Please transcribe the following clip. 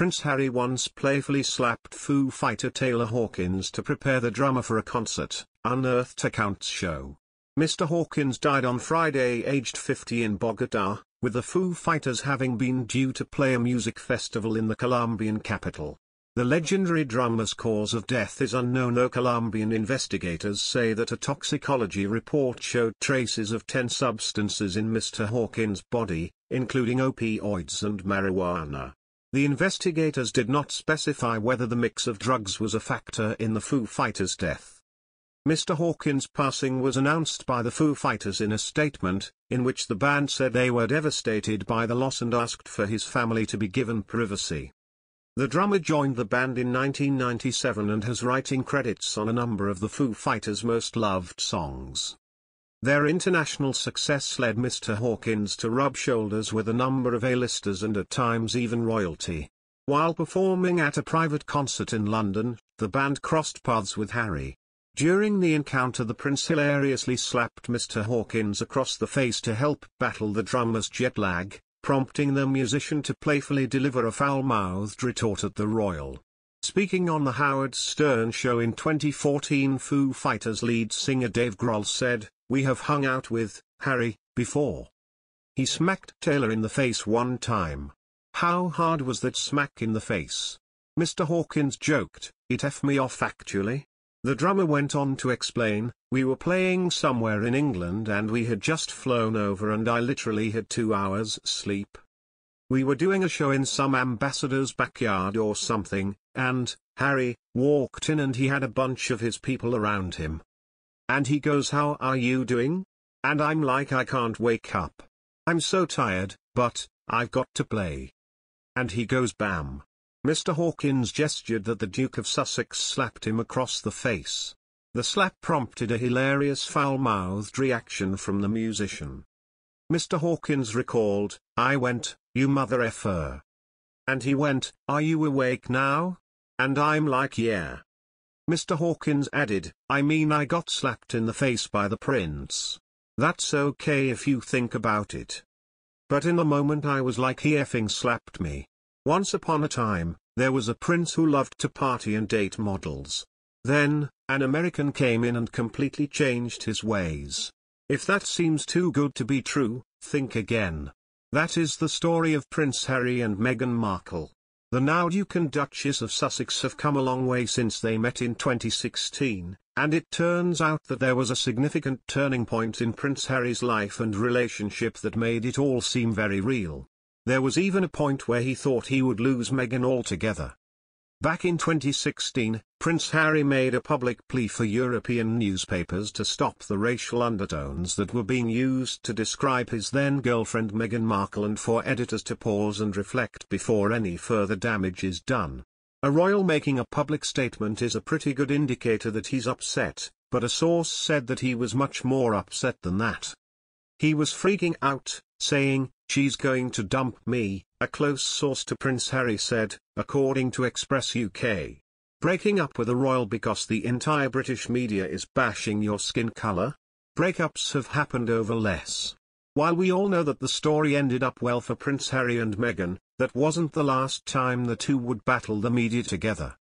Prince Harry once playfully slapped Foo fighter Taylor Hawkins to prepare the drummer for a concert, unearthed accounts show. Mr. Hawkins died on Friday aged 50 in Bogota, with the Foo Fighters having been due to play a music festival in the Colombian capital. The legendary drummer's cause of death is unknown though Colombian investigators say that a toxicology report showed traces of 10 substances in Mr. Hawkins' body, including opioids and marijuana. The investigators did not specify whether the mix of drugs was a factor in the Foo Fighters' death. Mr. Hawkins' passing was announced by the Foo Fighters in a statement, in which the band said they were devastated by the loss and asked for his family to be given privacy. The drummer joined the band in 1997 and has writing credits on a number of the Foo Fighters' most loved songs. Their international success led Mr. Hawkins to rub shoulders with a number of A-listers and at times even royalty. While performing at a private concert in London, the band crossed paths with Harry. During the encounter the prince hilariously slapped Mr. Hawkins across the face to help battle the drummer's jet lag, prompting the musician to playfully deliver a foul-mouthed retort at the royal. Speaking on the Howard Stern show in 2014 Foo Fighters lead singer Dave Grohl said, we have hung out with, Harry, before. He smacked Taylor in the face one time. How hard was that smack in the face? Mr. Hawkins joked, it f me off actually. The drummer went on to explain, we were playing somewhere in England and we had just flown over and I literally had two hours sleep. We were doing a show in some ambassador's backyard or something, and, Harry, walked in and he had a bunch of his people around him. And he goes how are you doing? And I'm like I can't wake up. I'm so tired, but, I've got to play. And he goes bam. Mr. Hawkins gestured that the Duke of Sussex slapped him across the face. The slap prompted a hilarious foul-mouthed reaction from the musician. Mr. Hawkins recalled, I went, you mother effer. And he went, are you awake now? And I'm like yeah. Mr. Hawkins added, I mean I got slapped in the face by the prince. That's okay if you think about it. But in the moment I was like he effing slapped me. Once upon a time, there was a prince who loved to party and date models. Then, an American came in and completely changed his ways. If that seems too good to be true, think again. That is the story of Prince Harry and Meghan Markle. The now Duke and Duchess of Sussex have come a long way since they met in 2016, and it turns out that there was a significant turning point in Prince Harry's life and relationship that made it all seem very real. There was even a point where he thought he would lose Meghan altogether. Back in 2016, Prince Harry made a public plea for European newspapers to stop the racial undertones that were being used to describe his then-girlfriend Meghan Markle and for editors to pause and reflect before any further damage is done. A royal making a public statement is a pretty good indicator that he's upset, but a source said that he was much more upset than that. He was freaking out, saying, she's going to dump me, a close source to Prince Harry said, according to Express UK. Breaking up with a royal because the entire British media is bashing your skin colour? Breakups have happened over less. While we all know that the story ended up well for Prince Harry and Meghan, that wasn't the last time the two would battle the media together.